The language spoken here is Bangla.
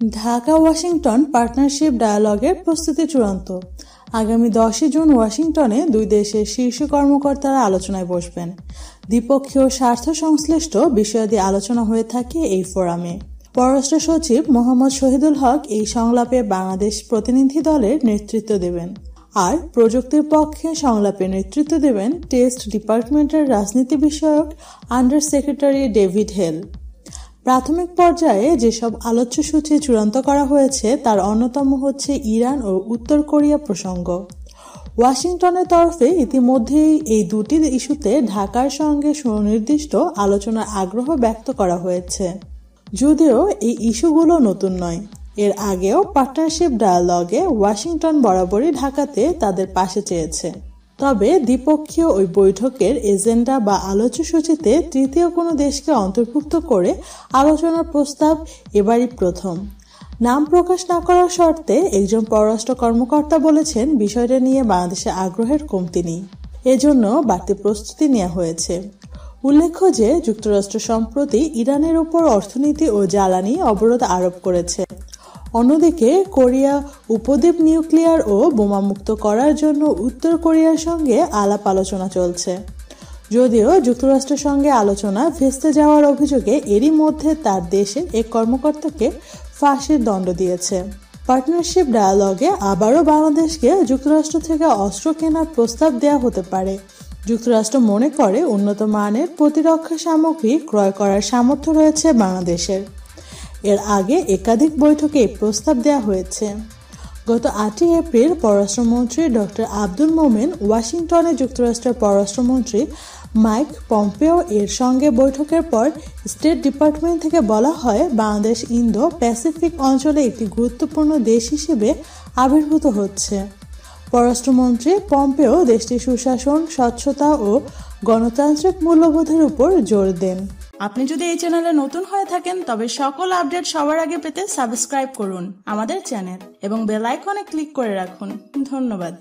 ঢাকা ওয়াশিংটন পার্টনারশিপ ডায়ালগের প্রস্তুতি চূড়ান্ত। আগামী দশই জুন ওয়াশিংটনে দুই দেশের শীর্ষ কর্মকর্তারা আলোচনায় বসবেন। দ্বিপক্ষীয় স্বার্থ সংশ্লিষ্ট বিষয়াদি আলোচনা হয়ে থাকে এই ফোরামে। পররাষ্ট্র সচিব মোহাম্মদ শহীদুল হক এই সংলাপে বাংলাদেশ প্রতিনিধি দলের নেতৃত্ব দেবেন। আর প্রযুক্তির পক্ষে সংলাপে নেতৃত্ব দেবেন টেস্ট ডিপার্টমেন্টের রাজনীতি বিষয়ক আন্ডার সেক্রেটারি ডেভিড হেল। প্রাথমিক পর্যায়ে যেসব আলোচ্যসূচি চূড়ান্ত করা হয়েছে, তার অন্যতম হচ্ছে ইরান ও উত্তর কোরিয়া প্রসঙ্গ। ওয়াশিংটনের তরফে ইতিমধ্যেই এই দুটি ইস্যুতে ঢাকার সঙ্গে সুনির্দিষ্ট আলোচনার আগ্রহ ব্যক্ত করা হয়েছে। যদিও এই ইস্যুগুলো নতুন নয়। এর আগেও পার্টনারশিপ ডায়ালগে ওয়াশিংটন বরাবরই ঢাকাতে তাদের পাশে চেয়েছে। তবে দ্বিপক্ষীয় ওই বৈঠকের এজেন্ডা বা আলোচ্যসূচিতে তৃতীয় কোনো দেশকে অন্তর্ভুক্ত করে আলোচনার প্রস্তাব এবারই প্রথম। নাম প্রকাশ না করার শর্তে একজন পররাষ্ট্র কর্মকর্তা বলেছেন বিষয়টা নিয়ে বাংলাদেশে আগ্রহের কমতি নেই। এজন্য বাড়তি প্রস্তুতি নেওয়া হয়েছে। উল্লেখ্য যে যুক্তরাষ্ট্র সম্প্রতি ইরানের উপর অর্থনীতি ও জ্বালানি অবরোধ আরোপ করেছে। অন্যদিকে, কোরিয়া উপদ্বীপ নিউক্লিয়ার ও বোমামুক্ত করার জন্য উত্তর কোরিয়ার সঙ্গে আলাপ আলোচনা চলছে। যদিও যুক্তরাষ্ট্রের সঙ্গে আলোচনা ভেস্তে যাওয়ার অভিযোগে এরই মধ্যে তার দেশের এক কর্মকর্তাকে ফাঁসির দণ্ড দিয়েছে। পার্টনারশিপ ডায়ালগে আবারও বাংলাদেশকে যুক্তরাষ্ট্র থেকে অস্ত্র কেনার প্রস্তাব দেওয়া হতে পারে। যুক্তরাষ্ট্র মনে করে উন্নত মানের প্রতিরক্ষা সামগ্রী ক্রয় করার সামর্থ্য রয়েছে বাংলাদেশের। এর আগে একাধিক বৈঠকে প্রস্তাব দেওয়া হয়েছে। গত আটই এপ্রিল পররাষ্ট্রমন্ত্রী ডক্টর আব্দুল মোমেন ওয়াশিংটনে যুক্তরাষ্ট্রের পররাষ্ট্রমন্ত্রী মাইক পম্পেও এর সঙ্গে বৈঠকের পর স্টেট ডিপার্টমেন্ট থেকে বলা হয়, বাংলাদেশ ইন্দো প্যাসিফিক অঞ্চলে একটি গুরুত্বপূর্ণ দেশ হিসেবে আবির্ভূত হচ্ছে। পররাষ্ট্রমন্ত্রী পম্পেও দেশটির সুশাসন, স্বচ্ছতা ও গণতান্ত্রিক মূল্যবোধের উপর জোর দেন। আপনি যদি এই চ্যানেলে নতুন হয়ে থাকেন, তবে সকল আপডেট সবার আগে পেতে সাবস্ক্রাইব করুন আমাদের চ্যানেল এবং বেল আইকনে ক্লিক করে রাখুন। ধন্যবাদ।